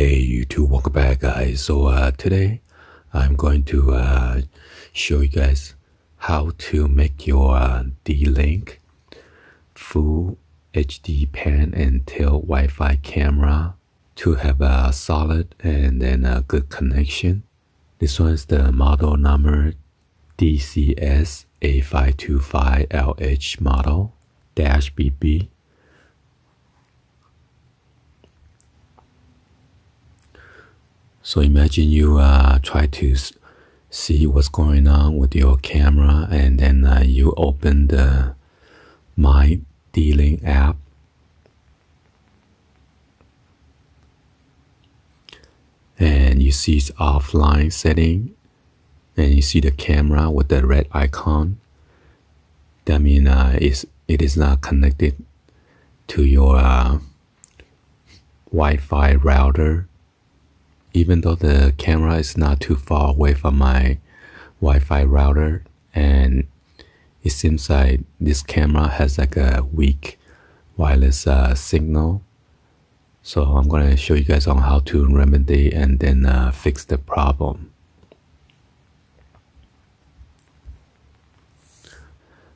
Hey YouTube, welcome back guys. So uh, today I'm going to uh, show you guys how to make your uh, D-Link full HD pan and tail Wi-Fi camera to have a solid and then a good connection. This one is the model number DCS 8525LH model dash BB. So imagine you uh, try to see what's going on with your camera and then uh, you open the My D-Link app. And you see it's offline setting and you see the camera with the red icon. That means uh, it's, it is not connected to your uh, Wi-Fi router even though the camera is not too far away from my Wi-Fi router and it seems like this camera has like a weak wireless uh, signal. So I'm to show you guys on how to remedy and then uh, fix the problem.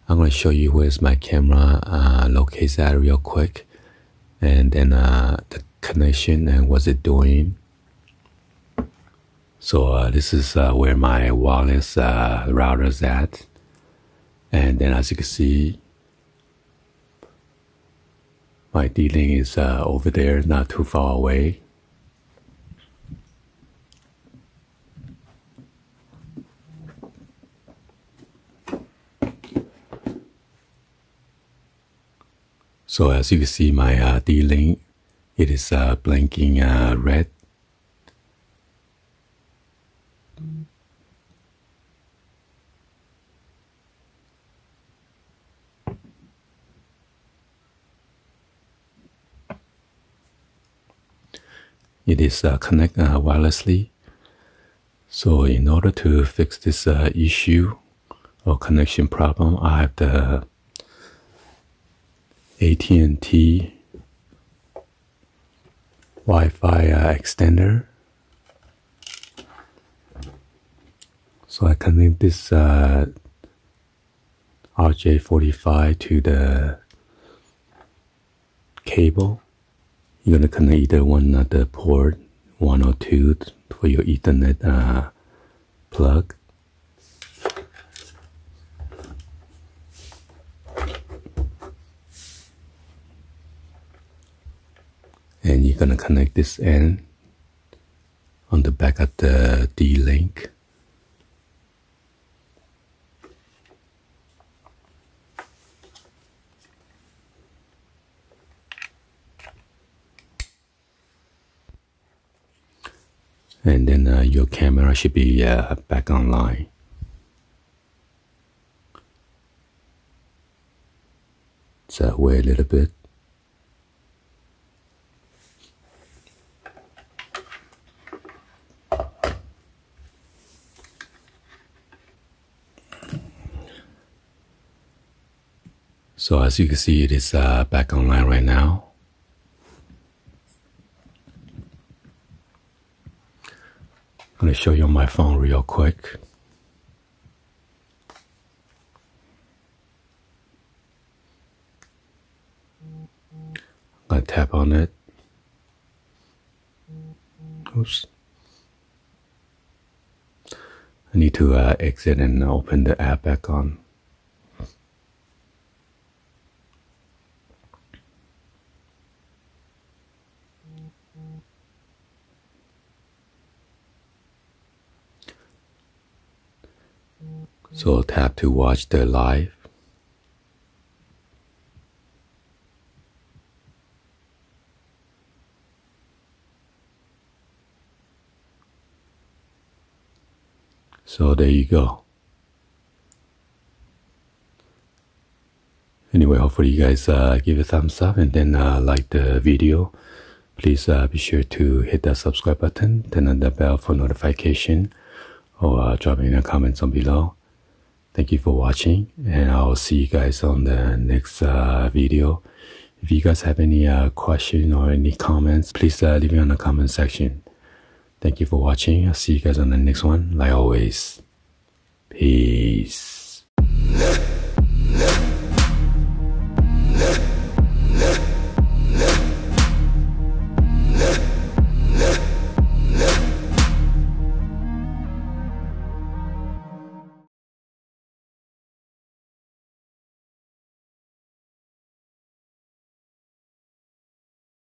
I'm to show you where's my camera uh, locates at real quick. And then uh, the connection and what's it doing so uh, this is uh, where my wireless uh, router is at. And then as you can see, my D-Link is uh, over there, not too far away. So as you can see, my uh, D-Link, it is uh, blinking red it is uh, connect uh, wirelessly. So in order to fix this uh, issue or connection problem, I have the AT&T Wi-Fi uh, extender. So I connect this uh, RJ45 to the cable you're gonna connect either one of the port one or two for your Ethernet uh, plug. And you're gonna connect this end on the back of the D-Link. And then uh, your camera should be uh, back online. So wait a little bit. So as you can see, it is uh, back online right now. I'm going to show you my phone real quick. I'm going to tap on it. Oops. I need to uh, exit and open the app back on. So tap to watch the live. So there you go. Anyway, hopefully you guys uh, give a thumbs up and then uh, like the video. Please uh, be sure to hit that subscribe button, turn on the bell for notification, or uh, drop in the comments on below. Thank you for watching, and I'll see you guys on the next uh, video. If you guys have any uh, question or any comments, please uh, leave it in the comment section. Thank you for watching. I'll see you guys on the next one. Like always, peace.